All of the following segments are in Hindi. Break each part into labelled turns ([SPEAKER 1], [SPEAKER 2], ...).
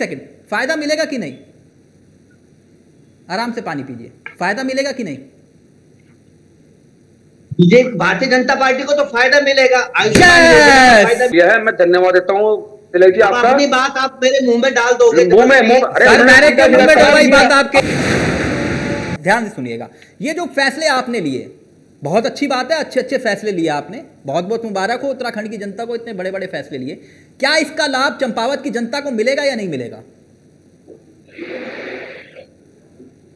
[SPEAKER 1] सेकंड फ़ायदा मिलेगा कि नहीं? आराम से पानी पीजिए। फ़ायदा मिलेगा कि नहीं?
[SPEAKER 2] ये भारतीय जनता पार्टी को तो फ़ायदा मिलेगा। आयुष्मान
[SPEAKER 1] Yes!
[SPEAKER 2] फ़ायदा
[SPEAKER 3] यह है मैं धन्यवाद देता हूँ। तिलक जी आपका?
[SPEAKER 2] अपनी बात आप मेरे मुँह में डाल दोगे
[SPEAKER 3] मुँह में मुँह अरे
[SPEAKER 1] मैंने मुँह में डाला बात आपके ध्यान से सुनिएगा। ये जो फैसले आपने लिए बहुत अच्छी बात है अच्छे अच्छे फैसले लिए आपने। बहुत बहुत मुबारक हो उत्तराखंड की जनता को इतने बड़े बड़े फैसले लिए। क्या इसका लाभ चंपावत की जनता को मिलेगा या नहीं मिलेगा?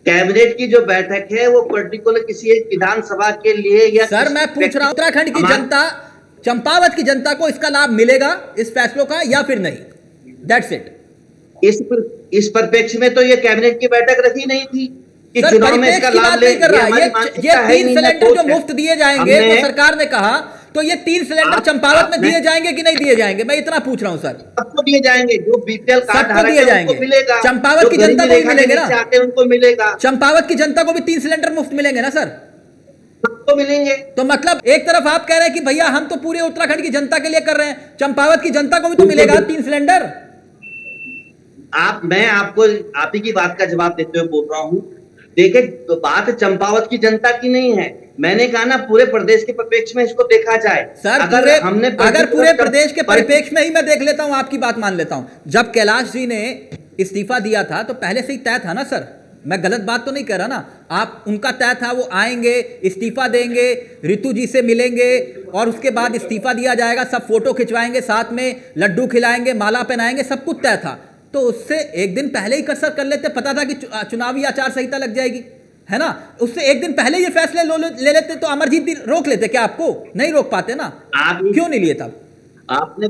[SPEAKER 2] कैबिनेट की जो बैठक है वो पर्टिकुलर किसी एक विधानसभा के लिए या
[SPEAKER 1] सर मैं पूछ रहा हूँ उत्तराखंड की जनता चंपावत की जनता को इसका लाभ मिलेगा इस फैसलों का या फिर नहीं? दैट्स इट
[SPEAKER 2] इस पर, इस परिप्रेक्ष्य में तो ये कैबिनेट की बैठक रखी नहीं थी। कि चुनाव में इसका लाभ ले
[SPEAKER 1] कर
[SPEAKER 2] ये
[SPEAKER 1] रहा ये ये तीन सिलेंडर जो मुफ़्त दिए जाएँगे तो सरकार ने कहा तो ये तीन सिलेंडर चंपावत में दिए जाएँगे कि नहीं दिए जाएँगे? मैं इतना पूछ रहा हूँ सर।
[SPEAKER 2] सबको दिए जाएँगे जो बीपीएल कार्ड
[SPEAKER 1] सबको दिए जाएँगे।
[SPEAKER 2] मिलेगा
[SPEAKER 1] चंपावत की जनता को भी मिलेंगे ना?
[SPEAKER 2] उनको मिलेगा।
[SPEAKER 1] चंपावत की जनता को भी तीन सिलेंडर मुफ़्त मिलेंगे ना सर?
[SPEAKER 2] सबको मिलेंगे।
[SPEAKER 1] तो मतलब एक तरफ़ आप कह रहे हैं कि भैया हम तो पूरे उत्तराखंड की जनता के लिए कर रहे हैं चंपावत की जनता को भी तो मिलेगा तीन सिलेंडर
[SPEAKER 2] आप मैं आपको आप ही की बात का जवाब देते हुए बोल रहा हूँ देखिए तो बात चंपावत की जनता की नहीं है। मैंने कहा ना पूरे प्रदेश के परिप्रेक्ष्य में इसको देखा जाए।
[SPEAKER 1] सर
[SPEAKER 2] अगर
[SPEAKER 1] पूरे
[SPEAKER 2] हमने
[SPEAKER 1] अगर पूरे प्रदेश के परिप्रेक्ष्य में ही मैं देख लेता हूँ आपकी बात मान लेता हूँ। जब कैलाश जी ने इस्तीफा दिया था तो पहले से ही तय था ना सर? मैं गलत बात तो नहीं कह रहा ना। आप उनका तय था वो आएँगे इस्तीफा देंगे रितु जी से मिलेंगे और उसके बाद इस्तीफा दिया जाएगा सब फ़ोटो खिंचवाएँगे साथ में लड्डू खिलाएँगे माला पहनाएँगे सब कुछ तय था। तो उससे एक दिन पहले ही कसर कर लेते पता था कि चुनावी आचार संहिता लग जाएगी है ना? उससे एक दिन पहले ये फैसले लो ले ले लेते तो अमरजीत भी रोक लेते क्या आपको नहीं रोक पाते ना?
[SPEAKER 2] आप
[SPEAKER 1] क्यों नहीं लिए तब?
[SPEAKER 2] आपने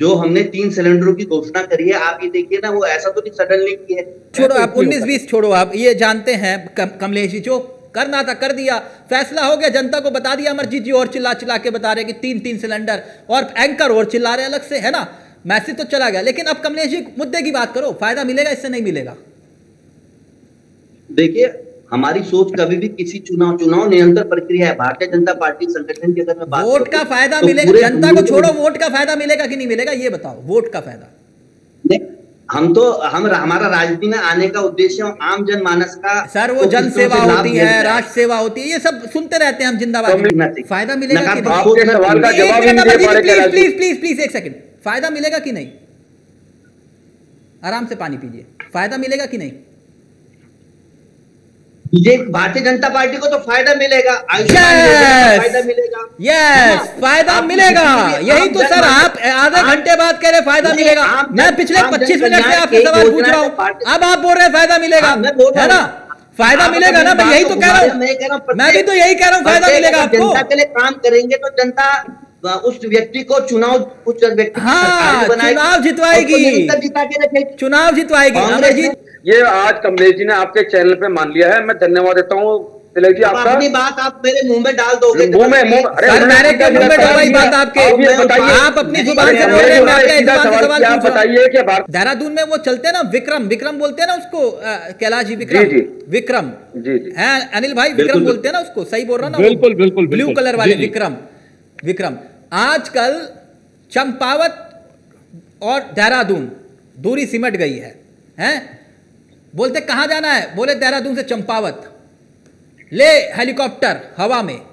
[SPEAKER 2] जो हमने तीन सिलेंडरों की घोषणा करी है आप ये देखिए ना वो ऐसा तो नहीं सडनली की है।
[SPEAKER 1] छोड़ो आप उन्नीस बीस छोड़ो आप ये जानते हैं कम, कमलेश जी जो करना था कर दिया। फैसला हो गया जनता को बता दिया अमरजीत जी और चिल्ला चिल्ला के बता रहे कि तीन तीन सिलेंडर और एंकर और चिल्ला रहे अलग से है ना? मैसेज तो चला गया लेकिन अब कमलेश जी मुद्दे की बात करो फ़ायदा मिलेगा इससे नहीं मिलेगा?
[SPEAKER 2] देखिए हमारी सोच कभी भी किसी चुनाव चुनाव निरंतर प्रक्रिया है। भारतीय जनता पार्टी संगठन की अगर मैं बात
[SPEAKER 1] वोट का फ़ायदा
[SPEAKER 2] तो
[SPEAKER 1] मिलेगा जनता को छोड़ो वोट का फ़ायदा मिलेगा कि नहीं मिलेगा ये बताओ वोट का फ़ायदा।
[SPEAKER 2] हम तो हम हमारा राजनीति में आने का उद्देश्य आम जनमानस का
[SPEAKER 1] सर वो
[SPEAKER 2] को
[SPEAKER 1] जन सेवा होती है राष्ट्र सेवा होती है ये सब सुनते रहते हैं हम
[SPEAKER 2] तो
[SPEAKER 1] जिंदाबाद फ़ायदा मिलेगा प्लीज़ प्लीज़ प्लीज़ एक सेकंड फ़ायदा मिलेगा कि नहीं? आराम से पानी पीजिए। फ़ायदा मिलेगा कि नहीं?
[SPEAKER 2] भारतीय जनता पार्टी को तो फ़ायदा मिलेगा।
[SPEAKER 1] Yes!
[SPEAKER 2] फ़ायदा मिलेगा।
[SPEAKER 1] यस फ़ायदा मिलेगा। यही तो सर आप आधे घंटे बाद कह रहे फ़ायदा मिलेगा। मैं पिछले
[SPEAKER 2] आम
[SPEAKER 1] 25 मिनट से आपसे सवाल पूछ रहा
[SPEAKER 2] हूँ।
[SPEAKER 1] अब आप बोल रहे हैं फ़ायदा मिलेगा।
[SPEAKER 2] हाँ,
[SPEAKER 1] है ना? फ़ायदा मिलेगा ना? मैं यही तो कह रहा
[SPEAKER 2] हैं, मैं
[SPEAKER 1] हूँ
[SPEAKER 2] हूँ,
[SPEAKER 1] भी तो यही कह रहा हूँ फ़ायदा मिलेगा
[SPEAKER 2] अगर जनता
[SPEAKER 1] आपको।
[SPEAKER 2] के लिए काम करेंगे तो जनता उस व्यक्ति को चुनाव उस व्यक्ति
[SPEAKER 1] हाँ, चुनाव जितवाएगी। चुनाव जितवाएगी।
[SPEAKER 2] कांग्रेस
[SPEAKER 1] अमरजीत
[SPEAKER 3] ये आज कमलेश जी ने आपके चैनल पे मान लिया है। मैं धन्यवाद देता हूँ। तिलक जी आपका
[SPEAKER 2] अपनी बात आप मेरे मुँह में डाल दोगे
[SPEAKER 3] मुँह में
[SPEAKER 1] सर, मैंने
[SPEAKER 3] सीधा
[SPEAKER 1] मुँह में डाला बात आपके?
[SPEAKER 3] आप ये बताइए
[SPEAKER 1] आप अपनी ज़ुबान से बोल रहे हैं आपके ज़ुबान से
[SPEAKER 3] सवाल
[SPEAKER 1] सवाल
[SPEAKER 3] आप
[SPEAKER 1] पूछ। रहा
[SPEAKER 3] बताइए कि
[SPEAKER 1] देहरादून में वो चलते हैं ना विक्रम। विक्रम बोलते हैं ना उसको कैलाश जी विक्रम। विक्रम।
[SPEAKER 3] जी जी।
[SPEAKER 1] है अनिल भाई विक्रम बोलते हैं ना उसको? सही बोल रहा ना?
[SPEAKER 4] बिल्कुल, बिल्कुल,
[SPEAKER 1] ब्लू कलर वाले। विक्रम। विक्रम। आजकल चंपावत और देहरादून, दूरी सिमट गई है, हैं? बोलते कहाँ जाना है? बोले देहरादून से चंपावत। ले हेलीकॉप्टर हवा में।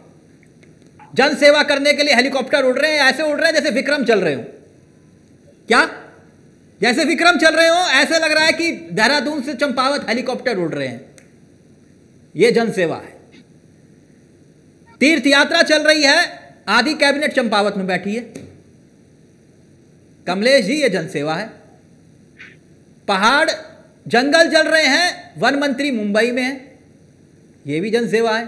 [SPEAKER 1] जन सेवा करने के लिए हेलीकॉप्टर उड़ रहे हैं, ऐसे उड़ रहे हैं जैसे विक्रम चल रहे हो। क्या? जैसे विक्रम चल रहे हो, ऐसे लग रहा है कि देहरादून से चंपावत हेलीकॉप्टर उड़ रहे हैं। ये जन सेवा है। तीर्थ यात्रा चल रही है आधी कैबिनेट चंपावत में बैठी है। कमलेश जी, ये जनसेवा है। पहाड़, जंगल जल रहे हैं, वन मंत्री मुंबई में है। ये भी जनसेवा है।